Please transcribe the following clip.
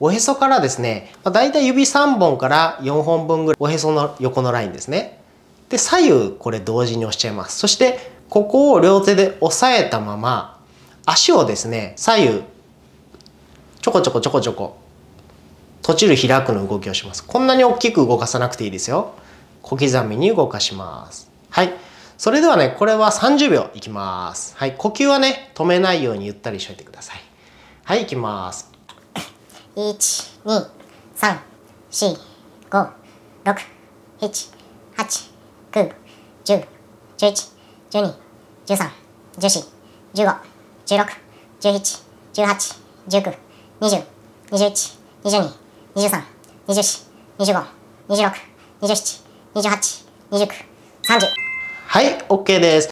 おへそからですね、まあ、大体指3本から4本分ぐらいおへその横のラインですね。で、左右これ同時に押しちゃいます。そして、ここを両手で押さえたまま、足をですね、左右、ちょこちょこちょこちょこ、閉じる開くの動きをします。こんなに大きく動かさなくていいですよ。小刻みに動かします。はい。それではね、これは30秒いきます。はい。呼吸はね、止めないようにゆったりしといてください。はい、いきます。1、2、3、4、5、6、7、8、9、10、11、12、13、14、15、16、17、18、19、20、21、22、23、24、25、26、27、28、29、30。はい、OK です。